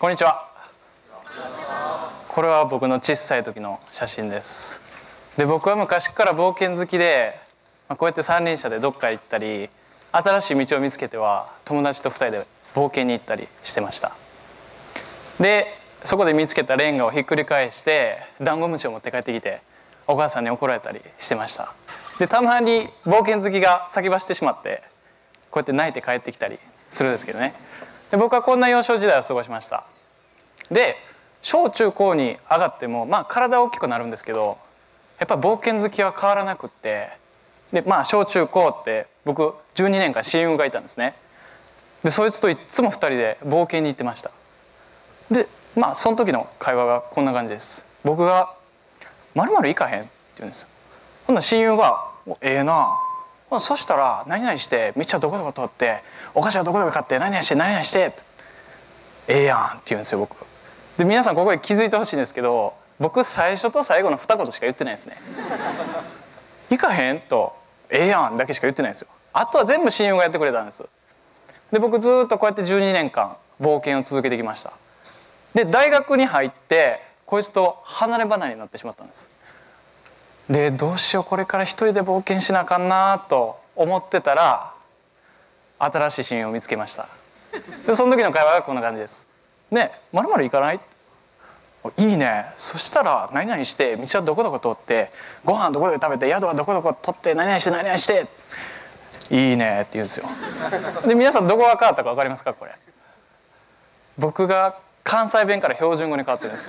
こんにちは。これは僕の小さい時の写真です。で僕は昔から冒険好きでこうやって三輪車でどっか行ったり新しい道を見つけては友達と2人で冒険に行ったりしてました。でそこで見つけたレンガをひっくり返してダンゴムシを持って帰ってきてお母さんに怒られたりしてました。でたまに冒険好きが先走ってしまってこうやって泣いて帰ってきたりするんですけどね。で僕はこんな幼少時代を過ごしました。で小中高に上がってもまあ体大きくなるんですけどやっぱり冒険好きは変わらなくってでまあ小中高って僕12年間親友がいたんですね。でそいつといっつも2人で冒険に行ってました。でまあその時の会話がこんな感じです。僕が「まるまる行かへん?」って言うんですよ。ほんな親友が「ええなそしたら何々して道はどこどこ通ってお菓子はどこどこ買って何々して何々して」ええやん」って言うんですよ僕。で皆さんここで気づいてほしいんですけど僕最初と最後の二言しか言ってないですね「行かへん?」と「ええやん」だけしか言ってないんですよ。あとは全部親友がやってくれたんです。で僕ずっとこうやって12年間冒険を続けてきました。で大学に入ってこいつと離れ離れになってしまったんです。でどうしようこれから一人で冒険しなあかんなと思ってたら新しい親友を見つけました。でその時の会話がこんな感じです「ねまるまる行かない?」いいね。そしたら何々して道はどこどこ通ってご飯どこで食べて宿はどこどこ取って何々して何々して。いいねって言うんですよ。で皆さんどこが変わったか分かりますか？これ。僕が関西弁から標準語に変わってるんです。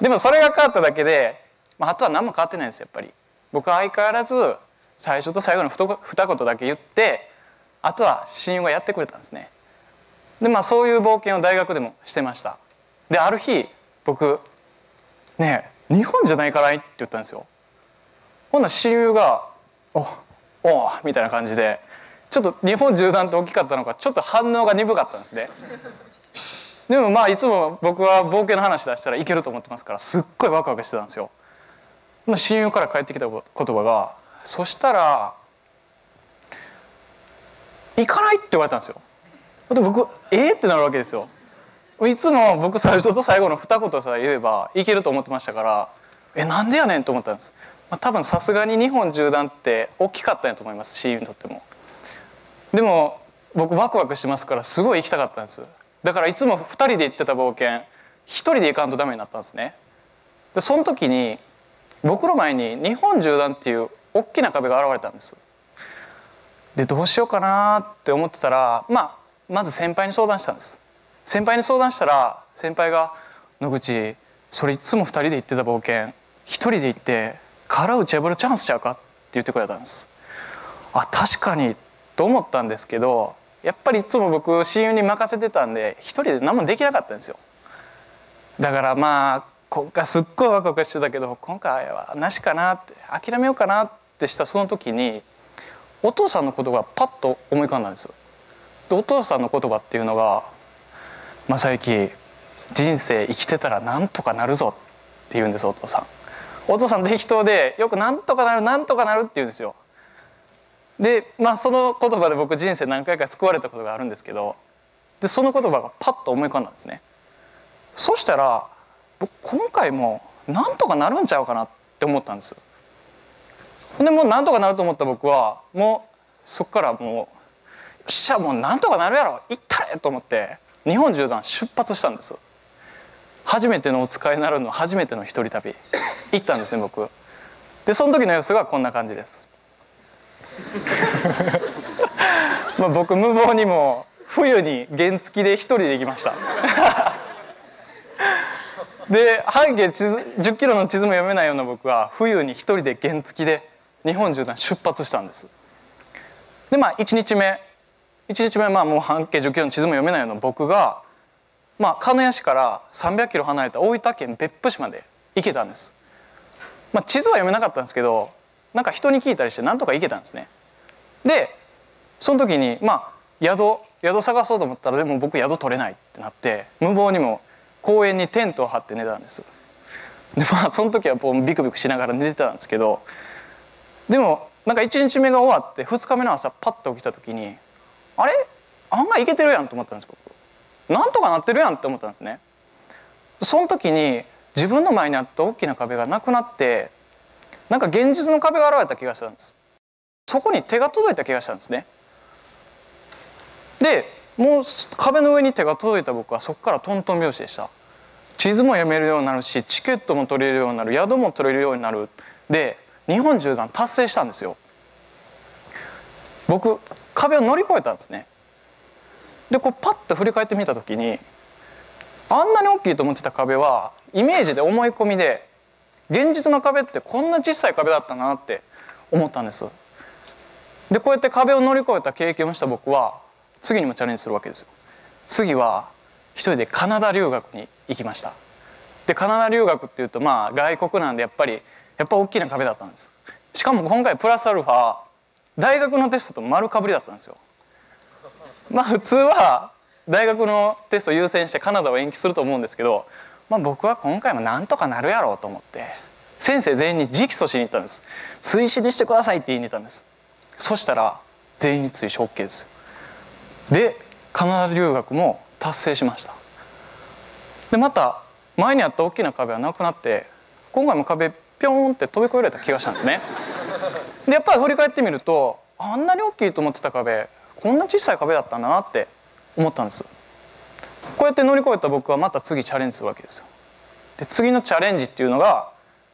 でもそれが変わっただけで、まあ、あとは何も変わってないですやっぱり。僕は相変わらず最初と最後の二言だけ言ってあとは親友がやってくれたんですね。でまあそういう冒険を大学でもしてました。である日僕「ねえ日本じゃないかない?」って言ったんですよ。ほんな親友が「おおみたいな感じでちょっと日本縦断って大きかったのかちょっと反応が鈍かったんですね。でもまあいつも僕は冒険の話出したらいけると思ってますからすっごいワクワクしてたんですよ。親友から返ってきた言葉が「そしたら行かない」って言われたんですよ。で僕「えー?」ってなるわけですよ。いつも僕最初と最後の二言さえ言えばいけると思ってましたから「えなんでやねん」と思ったんです、まあ、多分さすがに日本縦断って大きかったんやと思います親友にとっても。でも僕ワクワクしてますからすごい行きたかったんです。だからいつも2人で行ってた冒険1人で行かんとダメになったんですね。でその時に僕の前に日本縦断っていう大きな壁が現れたんです。でどうしようかなって思ってたらまあまず先輩に相談したんです。先輩に相談したら先輩が「野口それいつも2人で行ってた冒険1人で行って殻打ち破るチャンスちゃうか?」って言ってくれたんです。あ確かにと思ったんですけどやっぱりいつも僕親友に任せてたんで一人で何もできなかったんですよ。だからまあ今回すっごいワクワクしてたけど今回はなしかなって諦めようかなってしたその時にお父さんの言葉がパッと思い浮かんだんですでお父さんの言葉っていうのが「正行人生生きてたらなんとかなるぞ」って言うんですお父さん。お父さん適当でよく「なんとかなるなんとかなる」って言うんですよ。でまあその言葉で僕人生何回か救われたことがあるんですけどでその言葉がパッと思い浮かんだんですね。そしたら僕今回もなんとかなるんちゃうかなって思ったんですでもうなんとかなると思った僕はもうそこからもうよっしゃもうなんとかなるやろ行ったれと思って日本縦断出発したんです初めてのお使いになるの初めての一人旅行ったんですね僕。でその時の様子がこんな感じです。まあ僕無謀にも冬に原付で一人で行きました。で半径地図10キロの地図も読めないような僕は冬に一人で原付で日本縦断出発したんです。でまあ1日目1日目まあもう半径10キロの地図も読めないような僕がまあ鹿屋市から300キロ離れた大分県別府市まで行けたんです、まあ、地図は読めなかったんですけどなんか人に聞いたりしてなんとか行けたんですね。でその時にまあ宿宿探そうと思ったらでも僕宿取れないってなって無謀にも公園にテントを張って寝たんです。でまあその時はもうビクビクしながら寝てたんですけどでもなんか1日目が終わって2日目の朝パッと起きた時にあれ？案外いけてるやんと思ったんです。僕なんとかなってるやんって思ったんですね。その時に自分の前にあった大きな壁がなくなってなんか現実の壁が現れた気がしたんです。そこに手が届いた気がしたんですね。でもう壁の上に手が届いた僕はそこからトントン拍子でした。地図も読めるようになるしチケットも取れるようになる宿も取れるようになる。で日本縦断達成したんですよ。僕壁を乗り越えたんですね。でこうパッと振り返ってみた時にあんなに大きいと思ってた壁はイメージで思い込みで現実の壁ってこんな小さい壁だったなって思ったんです。でこうやって壁を乗り越えた経験をした僕は次にもチャレンジするわけですよ。次は一人でカナダ留学に行きました。でカナダ留学っていうとまあ外国なんでやっぱりやっぱ大きな壁だったんです。しかも今回プラスアルファ大学のテストと丸かぶりだったんですよ。まあ普通は大学のテスト優先してカナダを延期すると思うんですけど、まあ、僕は今回もなんとかなるやろうと思って先生全員に直訴しに行ったんです。追試にしてくださいって言いに行ったんです。そしたら全員に追試 OK です。よでカナダ留学も達成しました。でまた前にあった大きな壁はなくなって今回も壁ピョーンって飛び越えられた気がしたんですね。でやっぱり振り返ってみるとあんなに大きいと思ってた壁こんな小さい壁だったんだなって思ったんです。こうやって乗り越えた僕はまた次チャレンジするわけですよ。で次のチャレンジっていうのが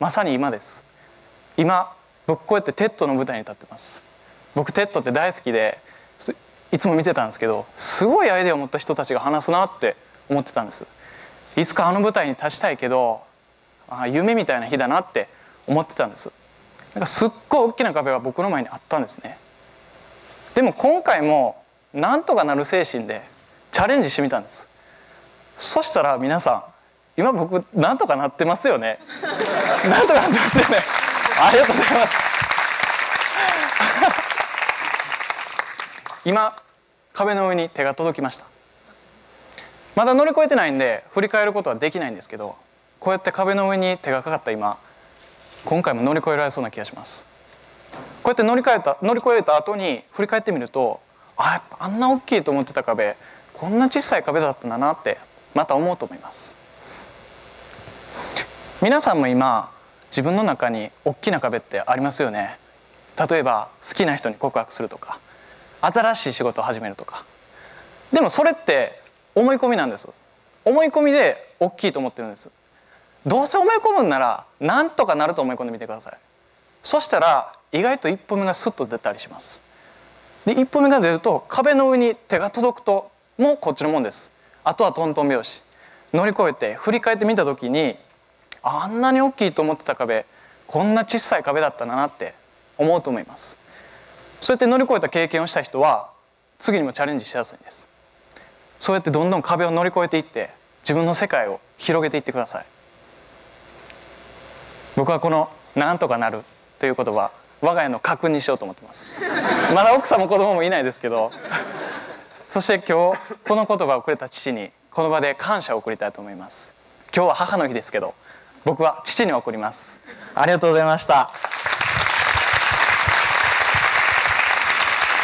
まさに今です。今僕こうやって TEDの舞台に立ってます。僕 TEDって大好きでいつも見てたんですけどすごいアイデアを持った人たちが話すなって思ってたんです。いつかあの舞台に立ちたいけどあ夢みたいな日だなって思ってたんです。なんかすっごい大きな壁が僕の前にあったんですね。でも今回もなんとかなる精神でチャレンジしてみたんです。そしたら皆さん今僕なんとかなってますよね。なんとかなってますよね。ありがとうございます今壁の上に手が届きました。まだ乗り越えてないんで振り返ることはできないんですけどこうやって壁の上に手がかかった今今回も乗り越えられそうな気がします。こうやって乗り換えた乗り越えた後に振り返ってみるとああんな大きいと思ってた壁こんな小さい壁だったんだなってまた思うと思います。皆さんも今自分の中に大きな壁ってありますよね。例えば好きな人に告白するとか。新しい仕事を始めるとか。でもそれって思い込みなんです。思い込みで大きいと思ってるんです。どうせ思い込むんならなんとかなると思い込んでみてください。そしたら意外と一歩目がスッと出たりします。で一歩目が出ると壁の上に手が届くともうこっちのもんです。あとはトントン拍子。乗り越えて振り返ってみた時にあんなに大きいと思ってた壁こんな小さい壁だったなって思うと思います。そうやって乗り越えた経験をした人は次にもチャレンジしやすいんです。そうやってどんどん壁を乗り越えていって自分の世界を広げていってください。僕はこの「なんとかなる」という言葉我が家の家訓にしようと思ってます。まだ奥さんも子供もいないですけどそして今日この言葉をくれた父にこの場で感謝を送りたいと思います。今日は母の日ですけど僕は父に送ります。ありがとうございました。